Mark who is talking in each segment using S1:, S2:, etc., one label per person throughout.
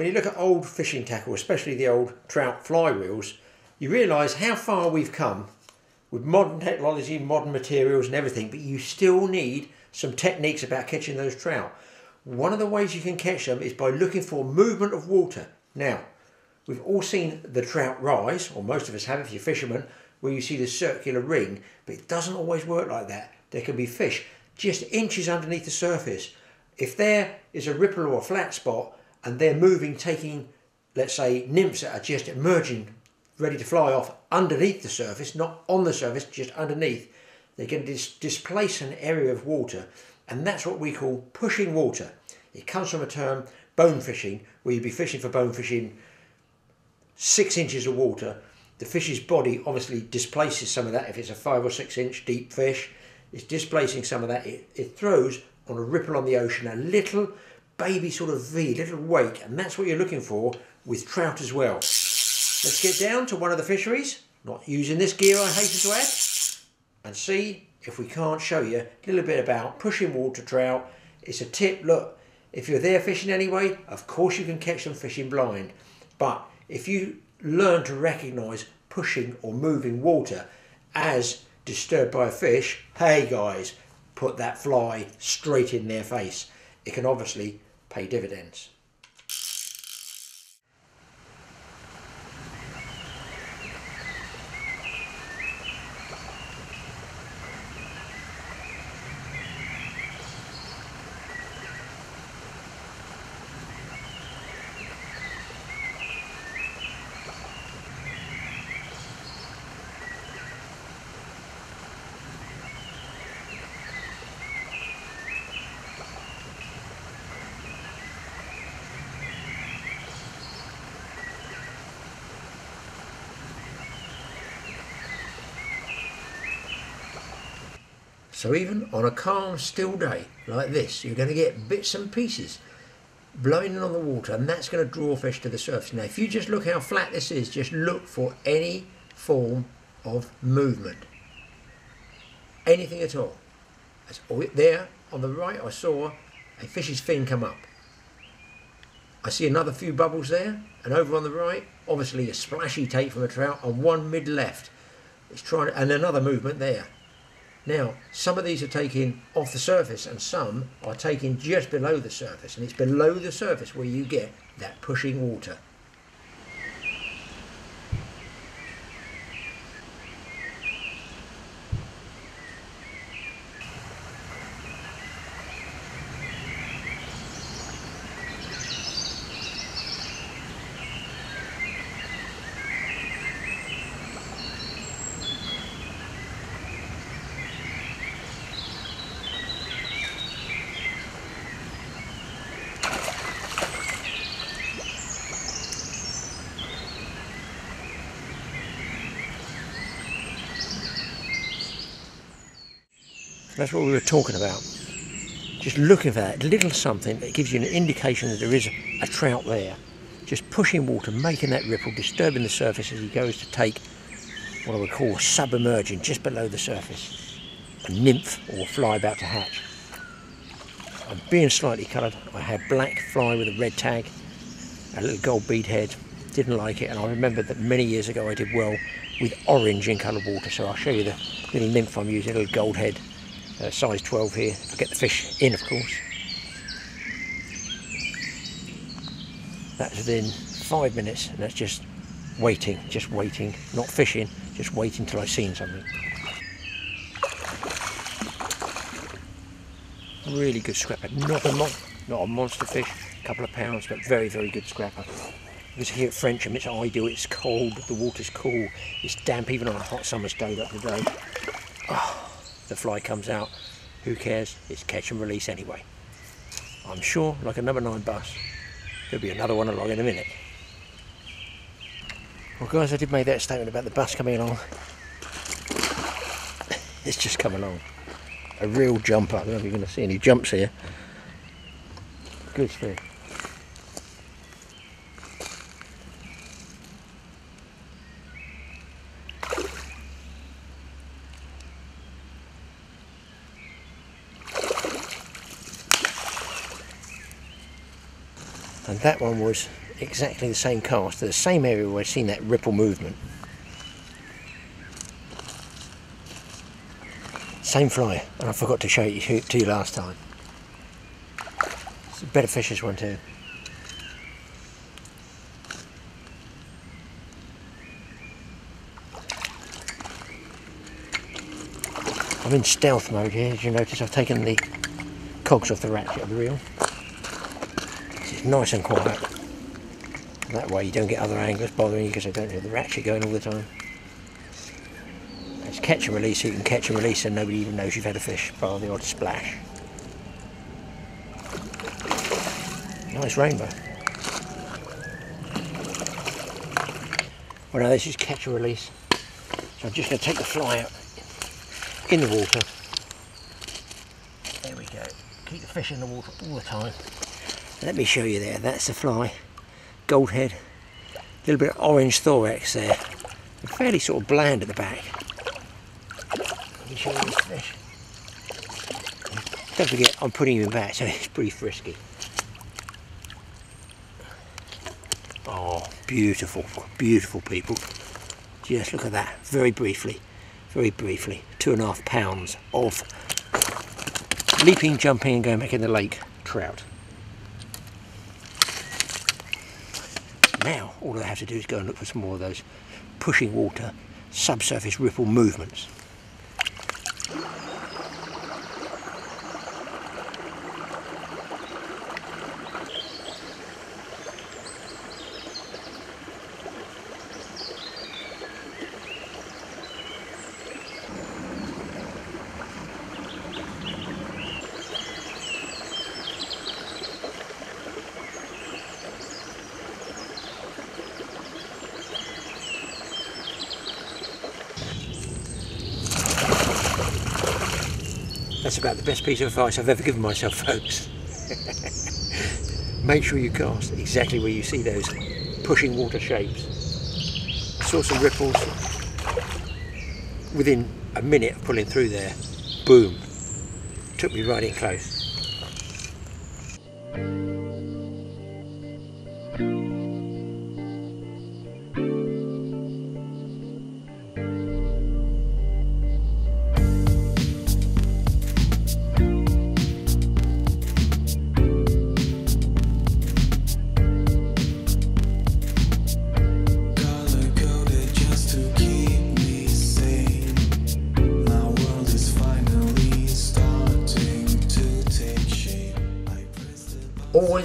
S1: when you look at old fishing tackle, especially the old trout flywheels, you realise how far we've come with modern technology, modern materials, and everything, but you still need some techniques about catching those trout. One of the ways you can catch them is by looking for movement of water. Now, we've all seen the trout rise, or most of us have if you're fishermen, where you see the circular ring, but it doesn't always work like that. There can be fish just inches underneath the surface. If there is a ripple or a flat spot and they're moving, taking, let's say, nymphs that are just emerging, ready to fly off underneath the surface, not on the surface, just underneath, They're can dis- displace an area of water, and that's what we call pushing water. It comes from a term, bone fishing, where you'd be fishing for bone fishing six inches of water. The fish's body obviously displaces some of that if it's a five or six inch deep fish it's displacing some of that. It, it throws on a ripple on the ocean a little baby sort of V, little wake, and that's what you're looking for with trout as well. Let's get down to one of the fisheries, not using this gear I hasten to add, and see if we can't show you a little bit about pushing water trout. It's a tip, look, if you're there fishing anyway, of course you can catch them fishing blind, but if you learn to recognise pushing or moving water as disturbed by a fish, hey guys, put that fly straight in their face. It can obviously pay dividends. So even on a calm, still day like this, you're going to get bits and pieces blowing in on the water, and that's going to draw fish to the surface. Now, if you just look how flat this is, just look for any form of movement, anything at all. That's all there on the right. I saw a fish's fin come up. I see another few bubbles there, and over on the right, obviously a splashy tape from a trout, and one mid left. It's trying, and another movement there. Now, some of these are taking off the surface and some are taking just below the surface, and it's below the surface where you get that pushing water. That's what we were talking about. Just looking for that little something that gives you an indication that there is a trout there. Just pushing water, making that ripple, disturbing the surface as he goes to take what I would call submerging just below the surface. A nymph or fly about to hatch. I'm being slightly coloured. I had black fly with a red tag, a little gold bead head. Didn't like it, and I remember that many years ago I did well with orange in coloured water. So I'll show you the little nymph I'm using, a little gold head uh, size 12 here. I get the fish in, of course. That's within five minutes, and that's just waiting, just waiting, not fishing, just waiting till I've seen something. Really good scrapper, not a mon not a monster fish, a couple of pounds, but very, very good scrapper. Because here at Frensham, it's ideal, it's cold, the water's cool, it's damp even on a hot summer's day like today. The fly comes out, who cares? It's catch and release anyway. I'm sure, like a number nine bus, there'll be another one along in a minute. Well guys, I did make that statement about the bus coming along. it's just come along. A real jumper. I don't know if you're going to see any jumps here. Good fish. And that one was exactly the same cast, the same area where I've seen that ripple movement. Same fly, and I forgot to show it to you last time. It's a better fish this one too. I'm in stealth mode here, as you notice I've taken the cogs off the ratchet of the reel. It's nice and quiet. That way you don't get other anglers bothering you because they don't have the ratchet going all the time. It's catch and release so you can catch and release and nobody even knows you've had a fish, bar the odd splash. Nice rainbow. Well now this is catch and release. So I'm just going to take the fly out in the water. There we go. Keep the fish in the water all the time. Let me show you there. That's the fly. Gold head. A little bit of orange thorax there. fairly sort of bland at the back. Let me show you this fish. Don't forget, I'm putting him back, so it's pretty frisky. Oh, beautiful, beautiful people. Just look at that, very briefly very briefly, two and a half pounds of leaping, jumping and going back in the lake trout. Now all I have to do is go and look for some more of those pushing water subsurface ripple movements. That's about the best piece of advice I've ever given myself, folks. Make sure you cast exactly where you see those pushing water shapes. Saw some ripples within a minute of pulling through there. Boom. Took me right in close.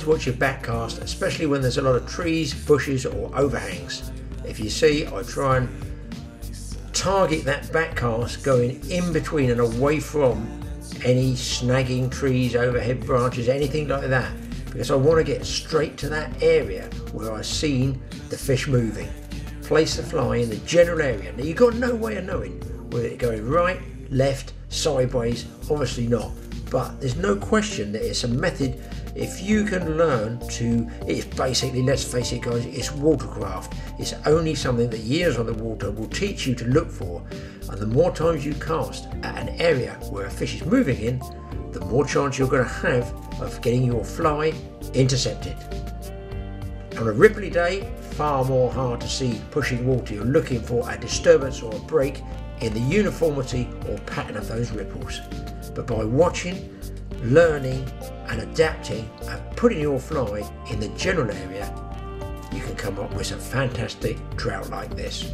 S1: Always watch your back cast, especially when there's a lot of trees, bushes or overhangs. If you see, I try and target that back cast going in between and away from any snagging trees, overhead branches, anything like that because I want to get straight to that area where I've seen the fish moving. Place the fly in the general area. Now you've got no way of knowing whether it's going right, left, sideways, obviously not. But there's no question that it's a method if you can learn to, it's basically, let's face it, guys, it's watercraft. It's only something that years on the water will teach you to look for. And the more times you cast at an area where a fish is moving in, the more chance you're going to have of getting your fly intercepted. On a ripply day, far more hard to see pushing water. You're looking for a disturbance or a break in the uniformity or pattern of those ripples. But by watching, learning, and adapting and putting your fly in the general area, you can come up with some fantastic trout like this.